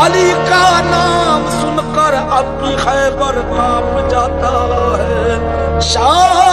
अली का नाम सुनकर अब खैबर काँप जाता है। शाह